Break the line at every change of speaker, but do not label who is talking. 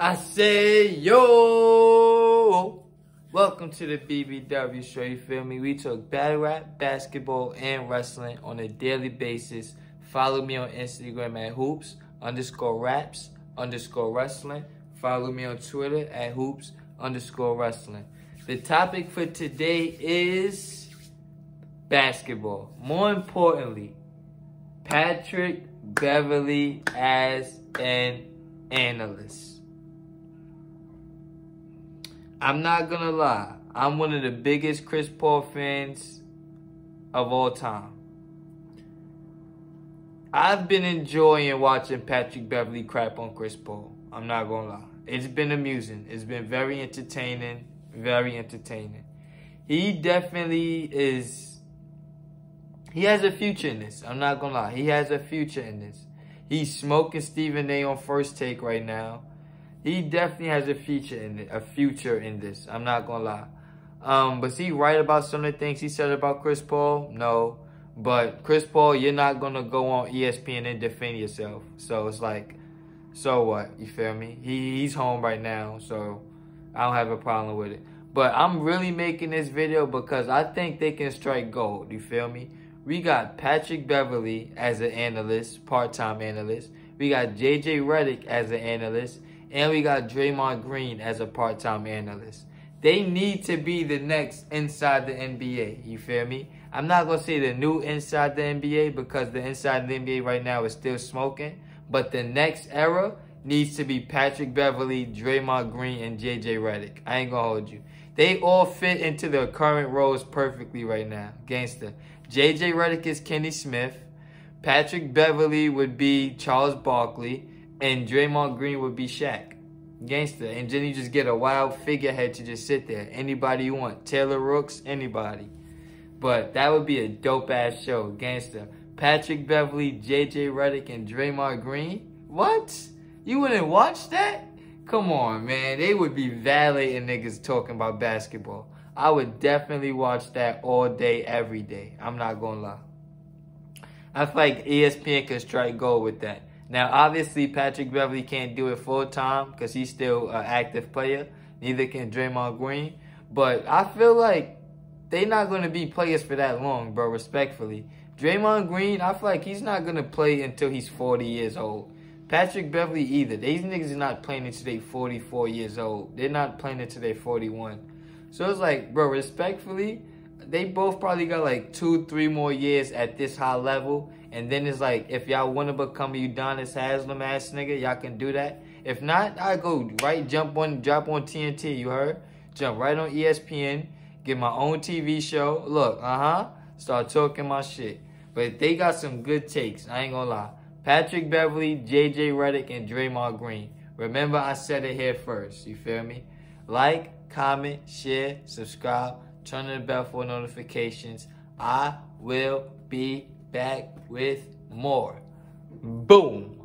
I say yo. Welcome to the BBW show. You feel me? We talk battle rap, basketball, and wrestling on a daily basis. Follow me on Instagram at hoops underscore raps underscore wrestling. Follow me on Twitter at hoops underscore wrestling. The topic for today is basketball. More importantly, Patrick Beverley as an analyst. I'm not gonna lie, I'm one of the biggest Chris Paul fans of all time. I've been enjoying watching Patrick Beverley crap on Chris Paul. I'm not gonna lie. It's been amusing. It's been very entertaining. Very entertaining. He definitely is. He has a future in this. I'm not gonna lie. He has a future in this. He's smoking Stephen A. on first take right now. He definitely has a future in a future in this. I'm not gonna lie. Um, he right about some of the things he said about Chris Paul? No. But Chris Paul, you're not gonna go on ESPN and defend yourself. So it's like, so what? You feel me? He he's home right now, so I don't have a problem with it. But I'm really making this video because I think they can strike gold. You feel me? We got Patrick Beverley as an analyst, part-time analyst. We got JJ Redick as an analyst. And we got Draymond Green as a part-time analyst. They need to be the next inside the NBA. You feel me? I'm not going to say the new inside the NBA because the inside the NBA right now is still smoking. But the next era needs to be Patrick Beverley, Draymond Green, and JJ Redick. I ain't going to hold you. They all fit into their current roles perfectly right now. Gangster. JJ Redick is Kenny Smith. Patrick Beverley would be Charles Barkley. And Draymond Green would be Shaq. Gangster. And then you just get a wild figurehead to just sit there. Anybody you want. Taylor Rooks, anybody. But that would be a dope ass show. Gangster. Patrick Beverley, JJ Redick, and Draymond Green? What? You wouldn't watch that? Come on, man. They would be validating niggas talking about basketball. I would definitely watch that all day, every day. I'm not gonna lie. I feel like ESPN could strike gold with that. Now, obviously, Patrick Beverley can't do it full time because he's still an active player. Neither can Draymond Green. But I feel like they're not going to be players for that long, bro, respectfully. Draymond Green, I feel like he's not going to play until he's 40 years old. Patrick Beverley either. These niggas are not playing until they 44 years old. They're not playing until they're 41. So it's like, bro, respectfully, they both probably got like two, three more years at this high level. And then it's like, if y'all want to become a Udonis Haslem ass nigga, y'all can do that. If not, I go right, jump on, drop on TNT, you heard? Jump right on ESPN get my own TV show. Look, uh-huh. Start talking my shit. But they got some good takes. I ain't gonna lie. Patrick Beverley, JJ Redick, and Draymond Green. Remember, I said it here first. You feel me? Like, comment, share, subscribe, turn on the bell for notifications. I will be back with more. Boom.